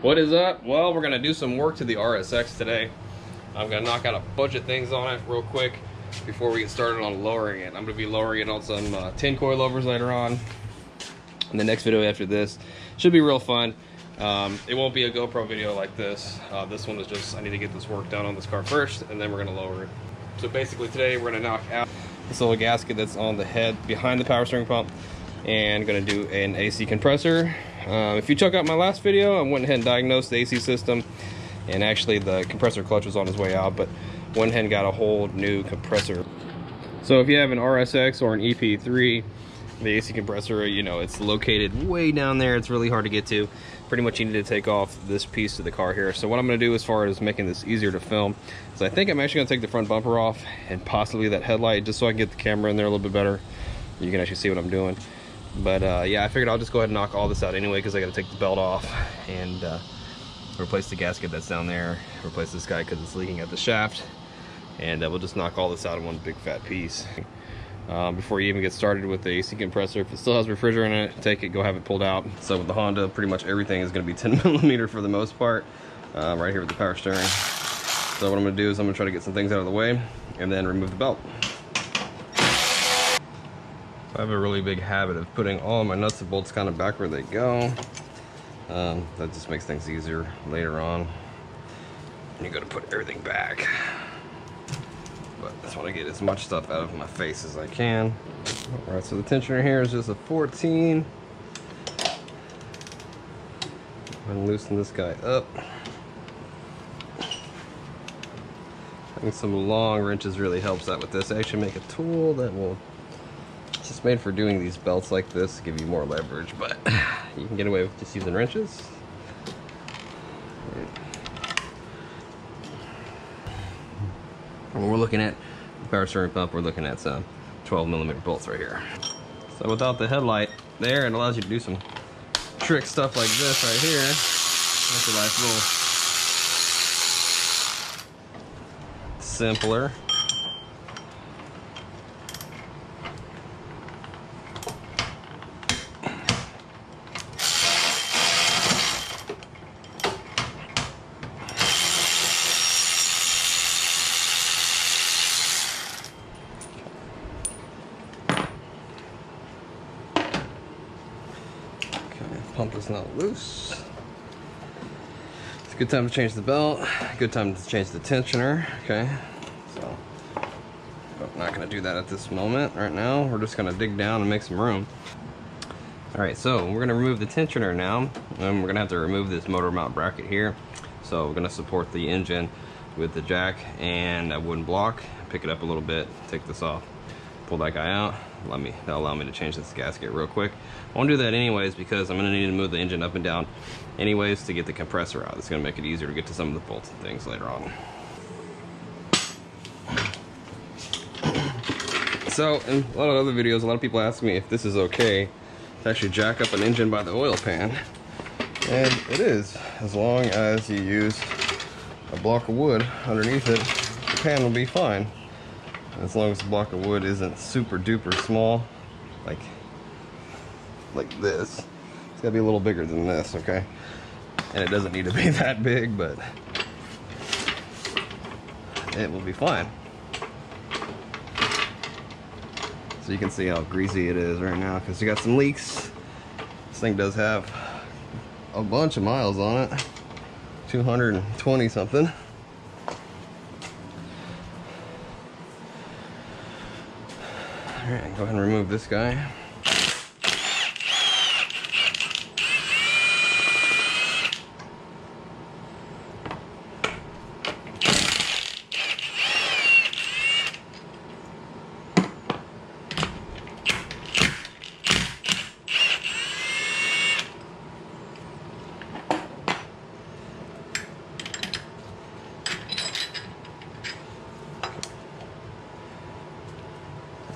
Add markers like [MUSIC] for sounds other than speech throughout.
What is up? Well, we're gonna do some work to the RSX today. I'm gonna knock out a bunch of things on it real quick before we get started on lowering it. I'm gonna be lowering it on some uh, Tein coilovers later on. In the next video after this, should be real fun. Um, it won't be a GoPro video like this. Uh, this one is just, I need to get this work done on this car first, and then we're gonna lower it. So basically today, we're gonna knock out this little gasket that's on the head behind the power steering pump, and gonna do an AC compressor uh, if you check out my last video, I went ahead and diagnosed the AC system, and actually the compressor clutch was on his way out, but went ahead and got a whole new compressor. So if you have an RSX or an EP3, the AC compressor, you know, it's located way down there. It's really hard to get to. Pretty much you need to take off this piece of the car here. So what I'm gonna do as far as making this easier to film, is I think I'm actually gonna take the front bumper off and possibly that headlight just so I can get the camera in there a little bit better. You can actually see what I'm doing. But uh, yeah, I figured I'll just go ahead and knock all this out anyway because I got to take the belt off and uh, replace the gasket that's down there, replace this guy because it's leaking at the shaft, and uh, we'll just knock all this out in one big fat piece. Um, before you even get started with the AC compressor, if it still has refrigerant in it, take it, go have it pulled out. So with the Honda, pretty much everything is going to be [LAUGHS] 10 millimeter for the most part, uh, right here with the power steering. So what I'm going to do is I'm going to try to get some things out of the way and then remove the belt. I have a really big habit of putting all my nuts and bolts kind of back where they go. Um, that just makes things easier later on. And you gotta put everything back. But I just want to get as much stuff out of my face as I can. All right, so the tensioner here is just a 14. And loosen this guy up. Having some long wrenches really helps out with this. I actually make a tool that will it's made for doing these belts like this to give you more leverage, but [SIGHS] you can get away with just using wrenches. When we're looking at the power steering pump, we're looking at some 12 millimeter bolts right here. So without the headlight there, it allows you to do some trick stuff like this right here. That's a nice little simpler. pump is not loose. It's a good time to change the belt. Good time to change the tensioner. Okay, so I'm not gonna do that at this moment right now. We're just gonna dig down and make some room. All right, so we're gonna remove the tensioner now. And we're gonna have to remove this motor mount bracket here. So we're gonna support the engine with the jack and a wooden block. Pick it up a little bit, take this off, pull that guy out, let me that'll allow me to change this gasket real quick. I won't do that anyways because I'm gonna need to move the engine up and down anyways to get the compressor out. It's gonna make it easier to get to some of the bolts and things later on. So in a lot of other videos a lot of people ask me if this is okay to actually jack up an engine by the oil pan. And it is as long as you use a block of wood underneath it the pan will be fine as long as the block of wood isn't super duper small like like this. It's gotta be a little bigger than this okay? And it doesn't need to be [LAUGHS] that big but it will be fine. So you can see how greasy it is right now because you got some leaks. This thing does have a bunch of miles on it. 220 something All right, go ahead and remove this guy.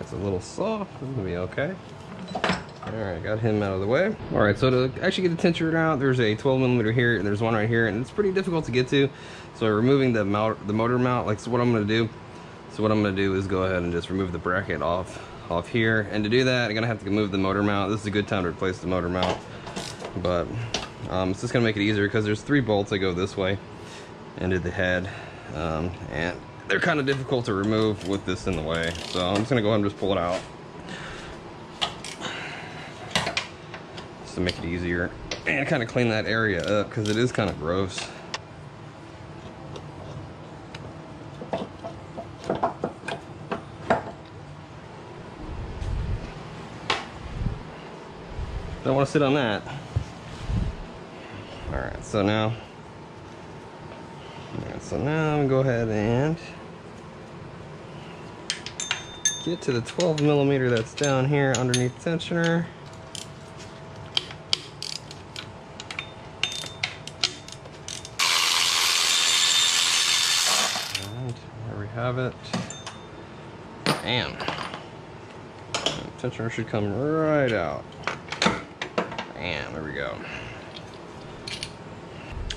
It's a little soft, it's gonna be okay. All right, got him out of the way. All right, so to actually get the tensioner out, there's a 12 millimeter here, and there's one right here, and it's pretty difficult to get to. So removing the, mount, the motor mount, like so what I'm gonna do, so what I'm gonna do is go ahead and just remove the bracket off, off here. And to do that, I'm gonna have to move the motor mount. This is a good time to replace the motor mount, but Um, it's just gonna make it easier because there's three bolts that go this way into the head. Um, and they're kind of difficult to remove with this in the way. So I'm just gonna go ahead and just pull it out. Just to make it easier. And kind of clean that area up because it is kind of gross. Don't want to sit on that. All right, so now, so now I'm gonna go ahead and get to the 12 millimeter that's down here underneath tensioner. And there we have it. Bam. Tensioner should come right out. Bam, there we go.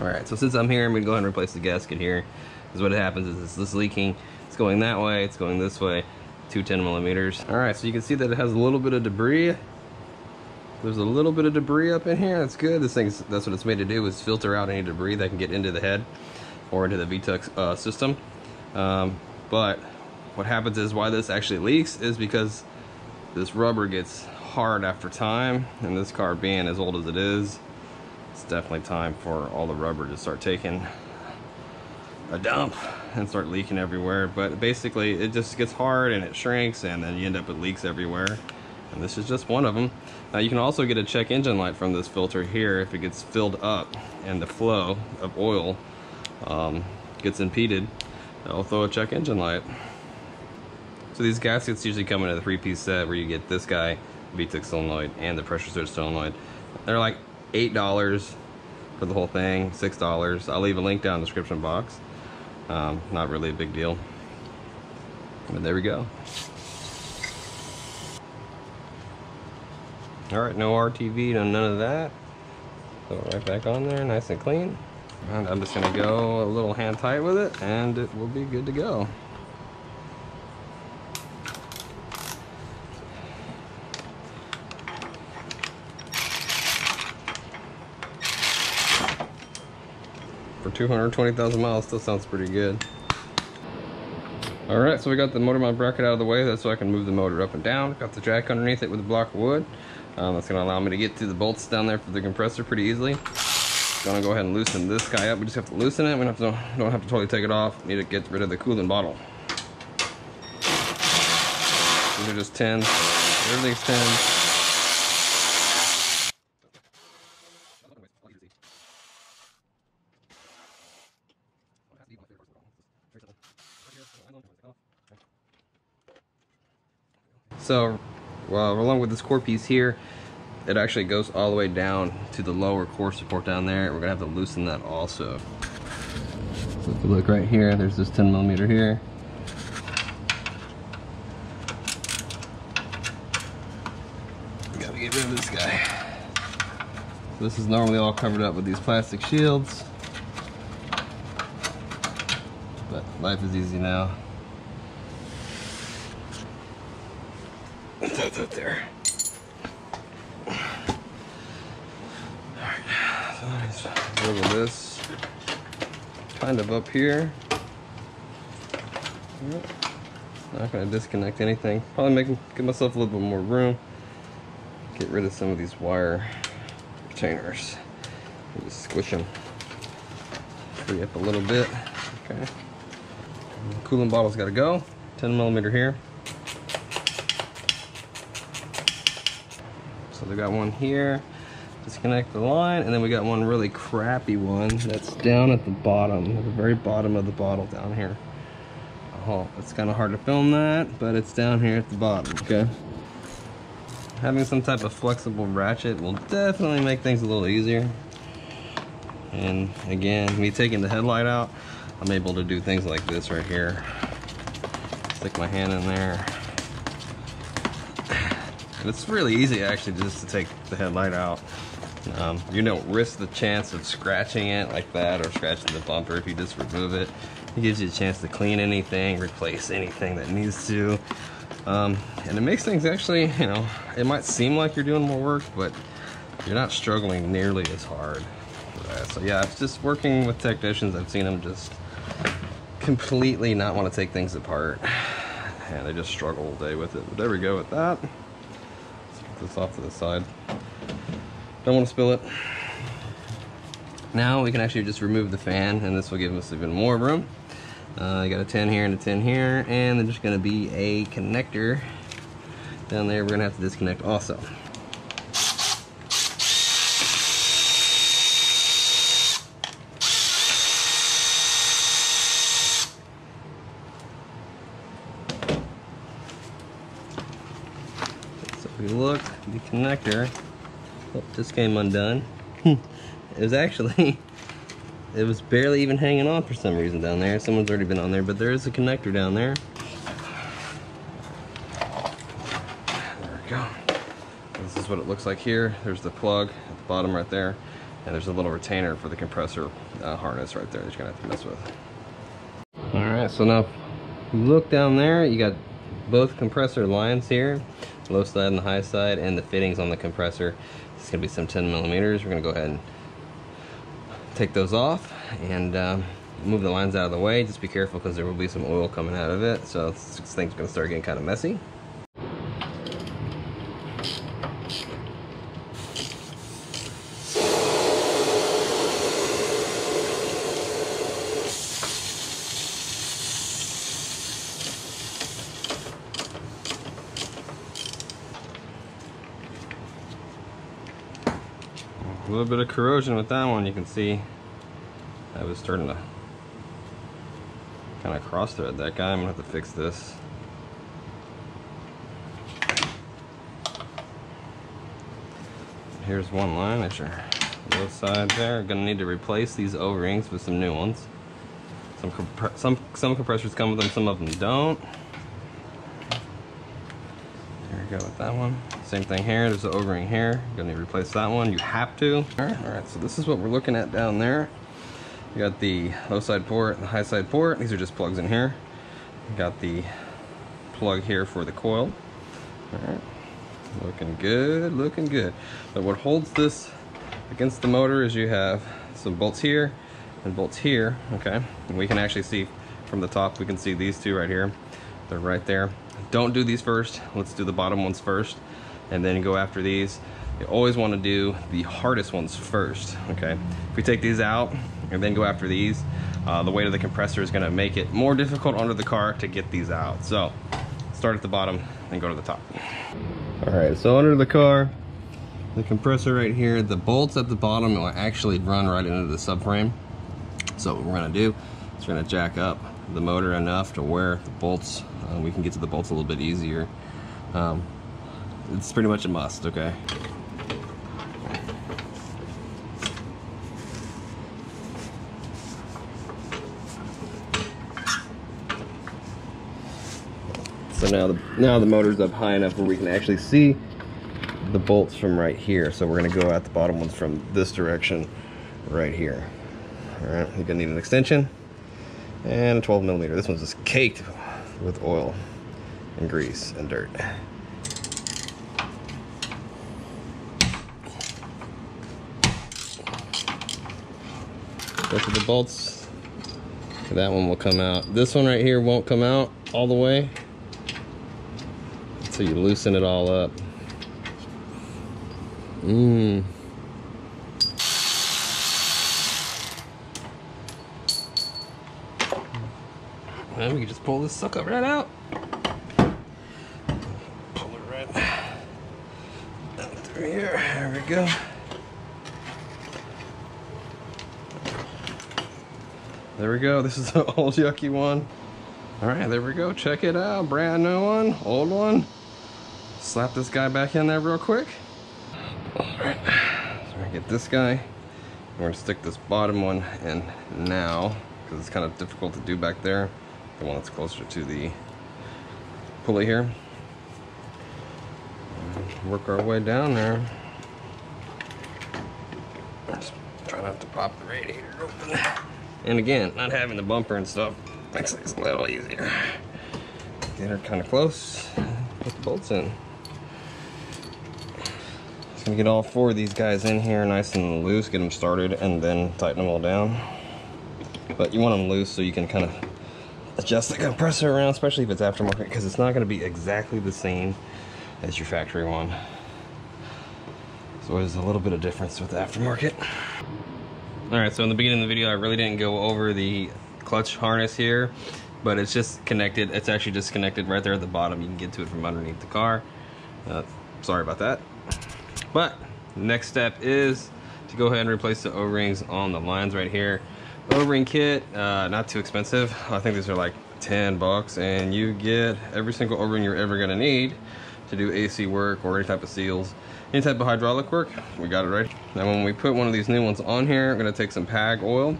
All right, so since I'm here, I'm gonna go ahead and replace the gasket here. Because what happens is it's this leaking. It's going that way, it's going this way, two 10 millimeters. All right, so you can see that it has a little bit of debris. There's a little bit of debris up in here, that's good. This thing's, that's what it's made to do, is filter out any debris that can get into the head or into the VTEC uh, system. Um, but what happens is why this actually leaks is because this rubber gets hard after time, and this car being as old as it is, it's definitely time for all the rubber to start taking a dump and start leaking everywhere. But basically, it just gets hard and it shrinks, and then you end up with leaks everywhere. And this is just one of them. Now you can also get a check engine light from this filter here if it gets filled up and the flow of oil um, gets impeded. I'll throw a check engine light. So these gaskets usually come in a three-piece set where you get this guy, VTEC solenoid, and the pressure switch solenoid. They're like $8 for the whole thing, $6. I'll leave a link down in the description box. Um, not really a big deal. But there we go. All right, no RTV, no none of that. Go right back on there, nice and clean. And I'm just gonna go a little hand tight with it and it will be good to go. 220,000 miles, still sounds pretty good. All right, so we got the motor mount bracket out of the way. That's so I can move the motor up and down. Got the jack underneath it with a block of wood. Um, that's gonna allow me to get to the bolts down there for the compressor pretty easily. Gonna go ahead and loosen this guy up. We just have to loosen it. We don't have to, don't have to totally take it off. Need to get rid of the coolant bottle. These are just 10s. Everything's 10s. So, well, along with this core piece here, it actually goes all the way down to the lower core support down there. We're gonna have to loosen that also. So if you look right here, there's this 10 millimeter here. Gotta get rid of this guy. So this is normally all covered up with these plastic shields. But life is easy now. That's up there. So let's this kind of up here. Not gonna disconnect anything. Probably make give myself a little bit more room. Get rid of some of these wire retainers. Just squish them. Free up a little bit. Okay. Coolant bottle's gotta go. 10 millimeter here. So we got one here, disconnect the line, and then we got one really crappy one that's down at the bottom, at the very bottom of the bottle down here. Oh, it's kind of hard to film that, but it's down here at the bottom, okay? Having some type of flexible ratchet will definitely make things a little easier. And again, me taking the headlight out, I'm able to do things like this right here. Stick my hand in there, and it's really easy actually just to take the headlight out. Um, you don't risk the chance of scratching it like that or scratching the bumper if you just remove it. It gives you a chance to clean anything, replace anything that needs to. Um, and it makes things actually, you know, it might seem like you're doing more work, but you're not struggling nearly as hard. So yeah, it's just working with technicians. I've seen them just completely not want to take things apart. And they just struggle all day with it. But there we go with that. Let's get this off to the side. Don't want to spill it. Now we can actually just remove the fan and this will give us even more room. Uh, I got a 10 here and a 10 here and there's just going to be a connector down there we're going to have to disconnect also. So if we look, the connector, oh, [LAUGHS] this came undone. [LAUGHS] it was actually [LAUGHS] it was barely even hanging on for some reason down there. Someone's already been on there, but there is a connector down there. There we go. This is what it looks like here. There's the plug at the bottom right there. And there's a little retainer for the compressor uh, harness right there that you're gonna have to mess with. All right, so now look down there, you got both compressor lines here, low side and the high side, and the fittings on the compressor. It's gonna be some 10 millimeters. We're gonna go ahead and take those off and um, move the lines out of the way. Just be careful because there will be some oil coming out of it. So this thing's gonna start getting kind of messy. Little bit of corrosion with that one, you can see I was starting to kind of cross thread that guy. I'm gonna have to fix this. Here's one line at your both sides there. Gonna need to replace these O-rings with some new ones. Some some some compressors come with them, some of them don't. Go with that one. Same thing here, there's an O-ring here. You're gonna replace that one, you have to. All right, all right, so this is what we're looking at down there. You got the low side port and the high side port. These are just plugs in here. You got the plug here for the coil. All right, looking good, looking good. But what holds this against the motor is you have some bolts here and bolts here, okay? And we can actually see from the top, we can see these two right here. They're right there. Don't do these first. Let's do the bottom ones first and then go after these. You always want to do the hardest ones first, okay? If we take these out and then go after these, uh, the weight of the compressor is gonna make it more difficult under the car to get these out. So, start at the bottom and go to the top. All right, so under the car, the compressor right here, the bolts at the bottom will actually run right into the subframe. So what we're gonna do is we're gonna jack up the motor enough to where the bolts, uh, we can get to the bolts a little bit easier. Um, it's pretty much a must, okay? So now the now the motor's up high enough where we can actually see the bolts from right here. So we're gonna go at the bottom ones from this direction right here. All right, you're gonna need an extension and 12 millimeter. This one's just caked with oil and grease and dirt. Go for the bolts. That one will come out. This one right here won't come out all the way. So you loosen it all up. Mmm. We can just pull this sucker right out. Pull it right down through here. There we go. There we go. This is the [LAUGHS] old yucky one. All right, there we go. Check it out. Brand new one, old one. Slap this guy back in there real quick. All right, so gonna get this guy. We're gonna stick this bottom one in now because it's kind of difficult to do back there. The one that's closer to the pulley here. Work our way down there. Just try not to pop the radiator open. And again, not having the bumper and stuff makes things a little easier. Get her kind of close, put the bolts in. gonna get all four of these guys in here nice and loose, get them started, and then tighten them all down. But you want them loose so you can kind of adjust the compressor around, especially if it's aftermarket, because it's not gonna be exactly the same as your factory one. So there's a little bit of difference with aftermarket. All right, so in the beginning of the video, I really didn't go over the clutch harness here, but it's just connected. It's actually disconnected right there at the bottom. You can get to it from underneath the car. Uh, sorry about that. But next step is to go ahead and replace the O-rings on the lines right here. O-ring kit, uh, not too expensive. I think these are like 10 bucks and you get every single O-ring you're ever gonna need to do AC work or any type of seals, any type of hydraulic work. We got it right. Now when we put one of these new ones on here, I'm gonna take some PAG oil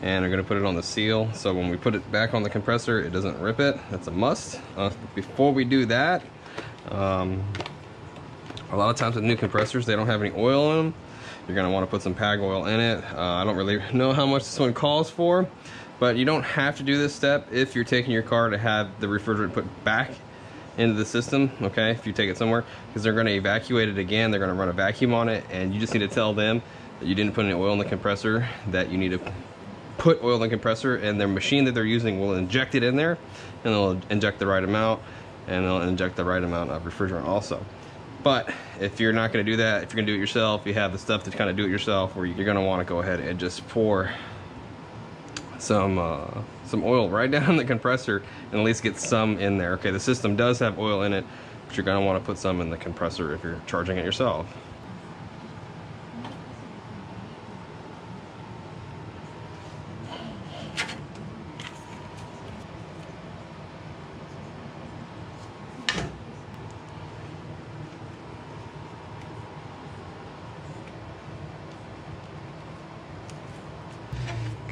and we're gonna put it on the seal. So when we put it back on the compressor, it doesn't rip it. That's a must. Uh, before we do that, um, a lot of times with new compressors, they don't have any oil in them. You're gonna wanna put some PAG oil in it. Uh, I don't really know how much this one calls for, but you don't have to do this step if you're taking your car to have the refrigerant put back into the system, okay, if you take it somewhere, because they're gonna evacuate it again, they're gonna run a vacuum on it, and you just need to tell them that you didn't put any oil in the compressor, that you need to put oil in the compressor, and their machine that they're using will inject it in there, and they'll inject the right amount, and they'll inject the right amount of refrigerant also. But if you're not gonna do that, if you're gonna do it yourself, you have the stuff to kind of do it yourself, where you're gonna wanna go ahead and just pour some uh, some oil right [LAUGHS] down the compressor and at least get some in there. Okay, the system does have oil in it, but you're gonna wanna put some in the compressor if you're charging it yourself.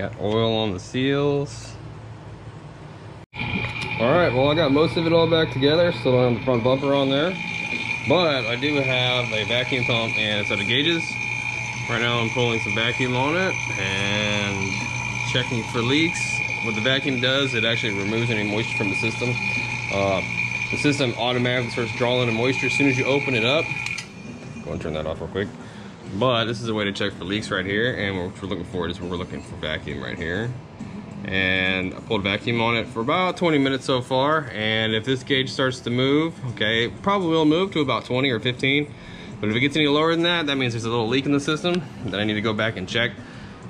Got oil on the seals. All right, well I got most of it all back together, still have the front bumper on there. But I do have a vacuum pump and a set of gauges. Right now I'm pulling some vacuum on it and checking for leaks. What the vacuum does, it actually removes any moisture from the system. Uh, the system automatically starts drawing in moisture as soon as you open it up. Go and turn that off real quick. But this is a way to check for leaks right here, and what we're looking for is we're looking for vacuum right here. And I pulled vacuum on it for about 20 minutes so far, and if this gauge starts to move, okay, probably will move to about 20 or 15. But if it gets any lower than that, that means there's a little leak in the system that I need to go back and check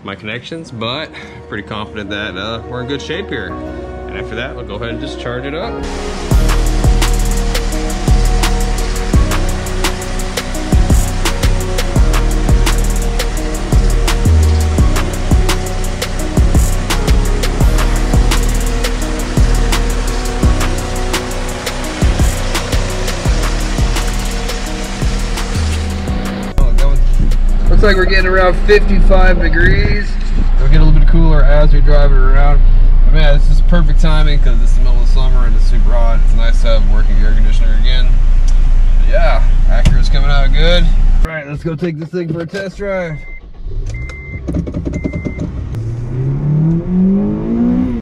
my connections, but pretty confident that uh, we're in good shape here. And after that, we'll go ahead and just charge it up. Looks like we're getting around 55 degrees. It'll get a little bit cooler as we drive it around. But man, this is perfect timing because it's the middle of summer and it's super hot. It's nice to have working air conditioner again. But yeah, Acura's coming out good. All right, let's go take this thing for a test drive.